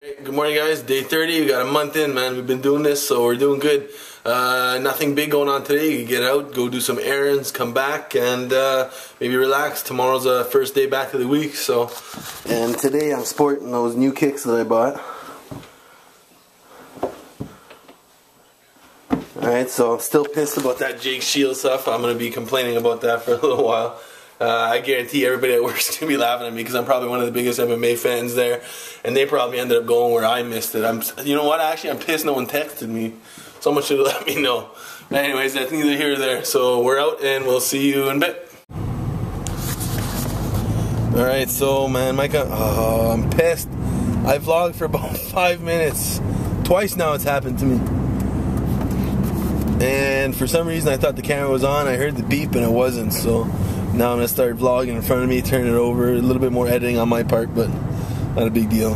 Good morning, guys. Day 30. We got a month in, man. We've been doing this, so we're doing good. Uh, nothing big going on today. You get out, go do some errands, come back, and uh, maybe relax. Tomorrow's the first day back of the week, so. And today I'm sporting those new kicks that I bought. Alright, so I'm still pissed about that Jake Shield stuff. I'm going to be complaining about that for a little while. Uh, I guarantee everybody at work's gonna be laughing at me because I'm probably one of the biggest MMA fans there, and they probably ended up going where I missed it. I'm, you know what? Actually, I'm pissed no one texted me. Someone should have let me know. But anyways, that's neither here nor there. So we're out, and we'll see you in a bit. All right, so man, Mike, oh, I'm pissed. I vlogged for about five minutes. Twice now it's happened to me. And for some reason I thought the camera was on. I heard the beep and it wasn't. So now I'm gonna start vlogging in front of me, turn it over, a little bit more editing on my part, but not a big deal.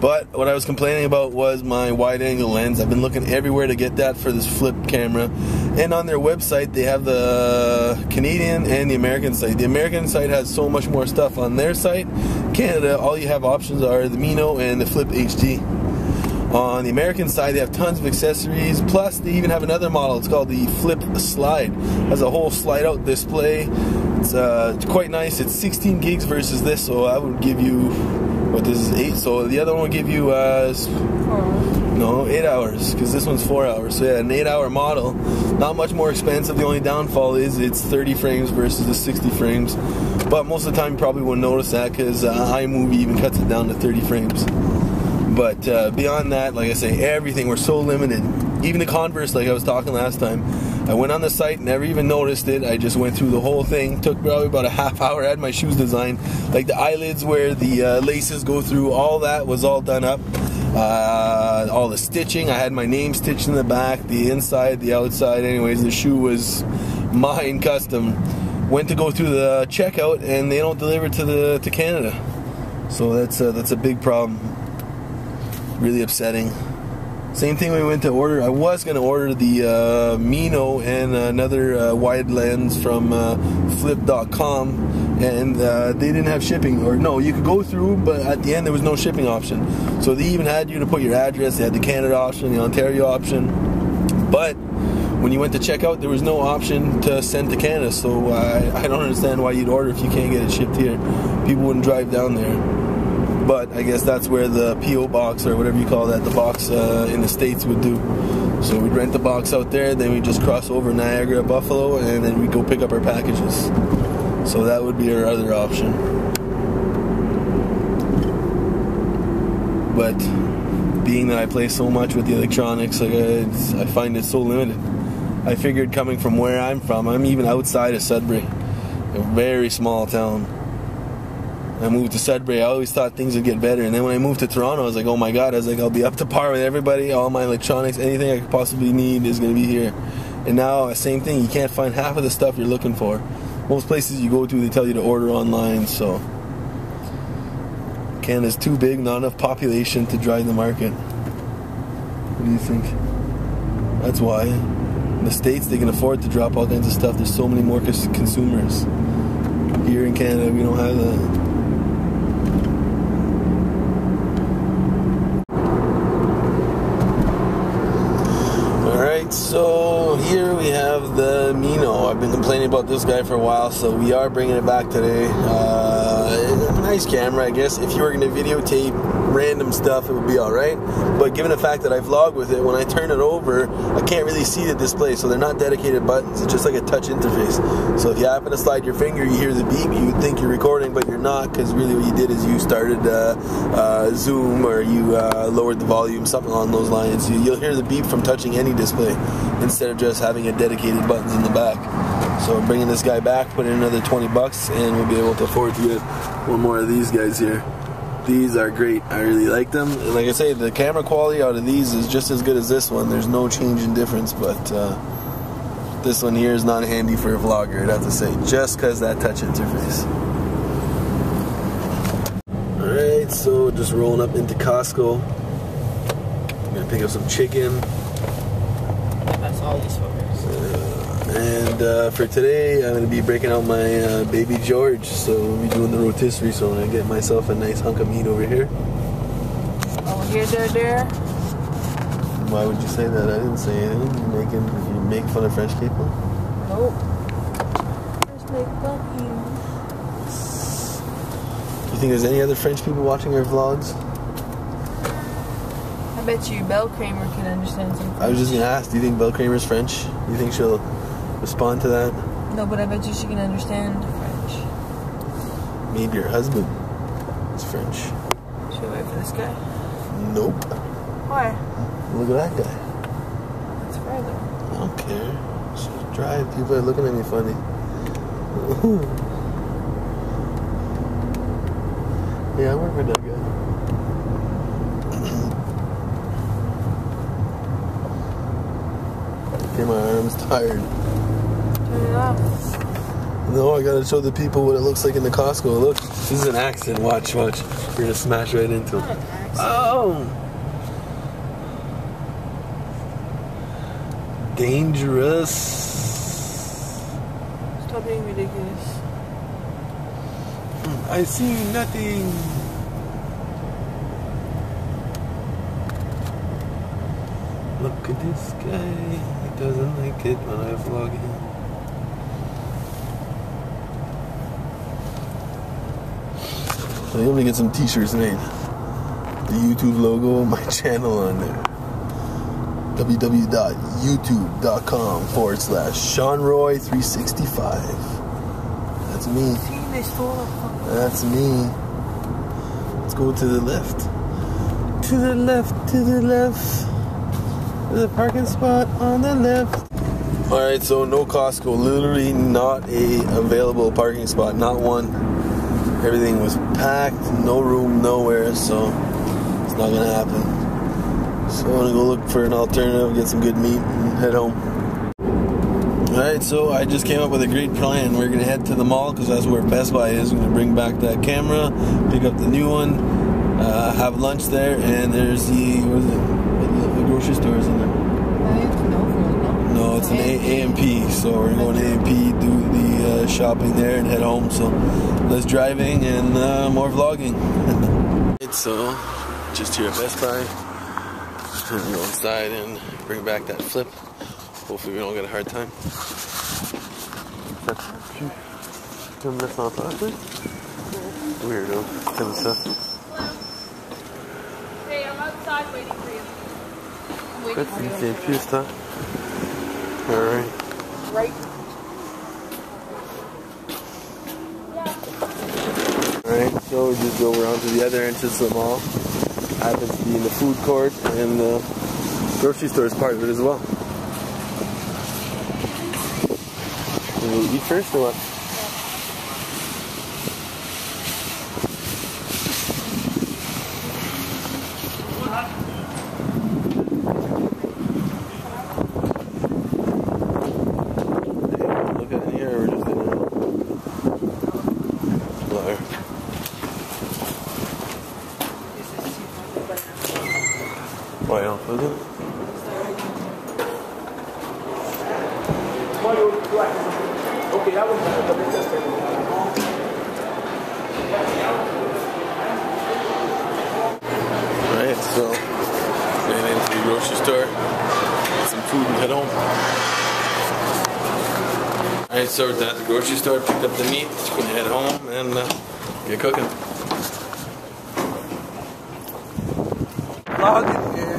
But what I was complaining about was my wide angle lens. I've been looking everywhere to get that for this flip camera. And on their website, they have the Canadian and the American site. The American site has so much more stuff on their site. Canada, all you have options are the Mino and the Flip HD. On the American side, they have tons of accessories. Plus, they even have another model. It's called the Flip Slide. It has a whole slide-out display. It's uh, quite nice. It's 16 gigs versus this, so I would give you what this is eight. So the other one will give you uh, no eight hours because this one's four hours. So yeah, an eight-hour model. Not much more expensive. The only downfall is it's 30 frames versus the 60 frames. But most of the time, you probably won't notice that because uh, iMovie even cuts it down to 30 frames. But uh, beyond that, like I say, everything, we're so limited. Even the Converse, like I was talking last time, I went on the site, never even noticed it. I just went through the whole thing. Took probably about a half hour. I had my shoes designed. Like the eyelids where the uh, laces go through, all that was all done up. Uh, all the stitching, I had my name stitched in the back, the inside, the outside. Anyways, the shoe was mine custom. Went to go through the checkout and they don't deliver to the to Canada. So that's a, that's a big problem really upsetting. Same thing we went to order. I was going to order the uh, Mino and another uh, wide lens from uh, flip.com, and uh, they didn't have shipping. Or no, you could go through, but at the end there was no shipping option. So they even had you to put your address. They had the Canada option, the Ontario option, but when you went to check out, there was no option to send to Canada. So I, I don't understand why you'd order if you can't get it shipped here. People wouldn't drive down there but I guess that's where the PO box or whatever you call that, the box uh, in the states would do. So we'd rent the box out there, then we just cross over Niagara, Buffalo, and then we go pick up our packages. So that would be our other option. But being that I play so much with the electronics, like I, I find it so limited. I figured coming from where I'm from, I'm even outside of Sudbury, a very small town I moved to Sudbury, I always thought things would get better. And then when I moved to Toronto, I was like, oh my god, I was like, I'll be up to par with everybody. All my electronics, anything I could possibly need is going to be here. And now, uh, same thing, you can't find half of the stuff you're looking for. Most places you go to, they tell you to order online, so. Canada's too big, not enough population to drive the market. What do you think? That's why. In the States, they can afford to drop all kinds of stuff. There's so many more consumers. Here in Canada, we don't have that. So here we have the Mino. I've been complaining about this guy for a while, so we are bringing it back today. Uh, nice camera, I guess. If you were going to videotape random stuff, it would be alright. But given the fact that I vlog with it, when I turn it over, I can't really see the display, so they're not dedicated buttons. It's just like a touch interface. So if you happen to slide your finger, you hear the beep, you think you're recording, but you're not, because really what you did is you started uh, uh, Zoom or you uh, lowered the volume, something along those lines. You'll hear the beep from touching any display instead of just having a dedicated buttons in the back. So I'm bringing this guy back, put in another 20 bucks, and we'll be able to afford to get one more of these guys here. These are great. I really like them. And like I say, the camera quality out of these is just as good as this one. There's no change in difference, but uh, this one here is not handy for a vlogger, I'd have to say, just because that touch interface. Alright, so just rolling up into Costco. I'm gonna pick up some chicken. That's all these photos. Uh, and uh, for today, I'm going to be breaking out my uh, baby George. So we'll be doing the rotisserie. So I'm going to get myself a nice hunk of meat over here. Oh, here, there, there? Why would you say that? I didn't say anything. You're making you make fun of French people. Nope. Just make fun of you. You think there's any other French people watching our vlogs? I bet you Belle Kramer can understand some French. I was just gonna ask. Do you think Belle Kramer's French? Do you think she'll respond to that? No, but I bet you she can understand French. Maybe her husband is French. Should we wait for this guy? Nope. Why? Look at that guy. It's further. I don't care. Just drive. People are looking at me funny. yeah, I work with that guy. okay, my arm's tired. No, I gotta show the people what it looks like in the Costco. Look, this is an accident. Watch, watch. You're gonna smash right into it. Oh! Dangerous. Stop being ridiculous. I see nothing. Look at this guy. He doesn't like it when I vlog him. I'm gonna get some t-shirts made. The YouTube logo, my channel on there. www.youtube.com forward slash Shawn Roy 365. That's me. That's me. Let's go to the left. To the left, to the left. There's a parking spot on the left. Alright, so no Costco. Literally not a available parking spot. Not one. Everything was packed. No room nowhere, so it's not gonna happen. So I'm gonna go look for an alternative, get some good meat, and head home. Alright, so I just came up with a great plan. We're gonna head to the mall because that's where Best Buy is. We're gonna bring back that camera, pick up the new one, uh, have lunch there, and there's the what is it? The, grocery store is in there. No, it's an A&P. So we're going to A&P, do the uh, shopping there, and head home. So less driving and uh, more vlogging. Right, so just here at Best Buy, and go inside and bring back that flip. Hopefully we don't get a hard time. Turn this on plastic. Weirdo. Kind of stuff. Hey, I'm outside waiting for you. I'm waiting That's for you. the same piece, huh? Alright. Right. Alright, so we just go around to the other entrance of the mall. Happens to be in the food court and the grocery store is part of it as well. And we'll eat first or what? Look at it here, we're just in there. Liar. Why else was it? Alright, so going into the grocery store, get some food and head home. Alright, so we're done at the grocery store, picked up the meat, just gonna head home and uh, get cooking. Vlogging here.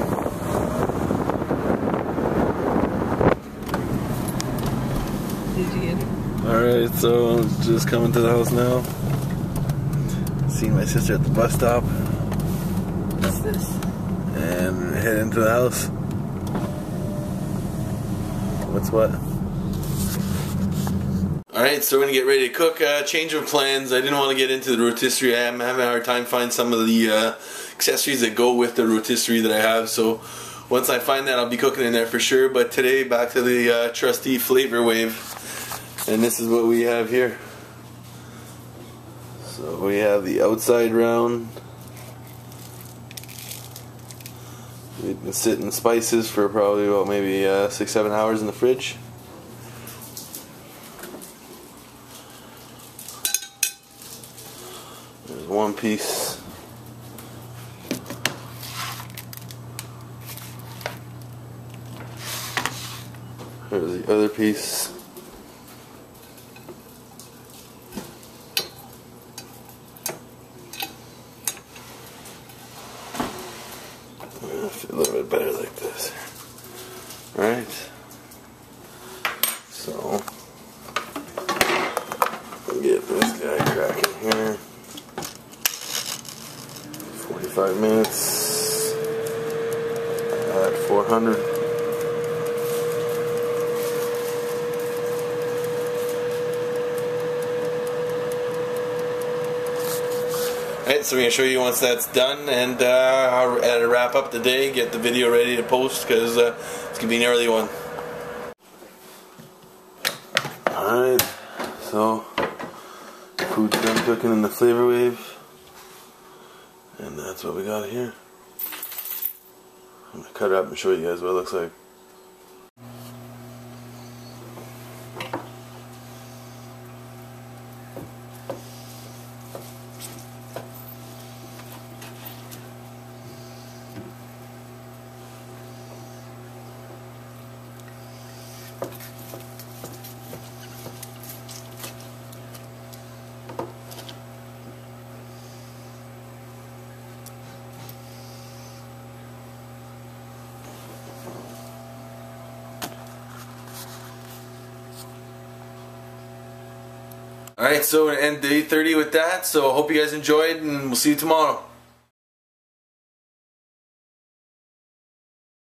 Did you get it? Alright, so just coming to the house now. Seeing my sister at the bus stop What's this? and head into the house. What's what? Alright, so we're gonna get ready to cook. Uh, change of plans. I didn't want to get into the rotisserie. I'm having a hard time finding some of the uh, accessories that go with the rotisserie that I have. So once I find that, I'll be cooking in there for sure. But today, back to the uh, trusty flavor wave and this is what we have here so we have the outside round We've been sitting spices for probably about maybe uh, six, seven hours in the fridge. There's one piece. There's the other piece. Alright. So, get this guy cracking here. 45 minutes at 400. Alright, so we're going to show you once that's done and uh, I'll a wrap up today, get the video ready to post because uh, to be an early one. Alright, so food's done cooking in the flavor wave and that's what we got here. I'm to cut it up and show you guys what it looks like. Alright, so we're end day 30 with that. So hope you guys enjoyed and we'll see you tomorrow.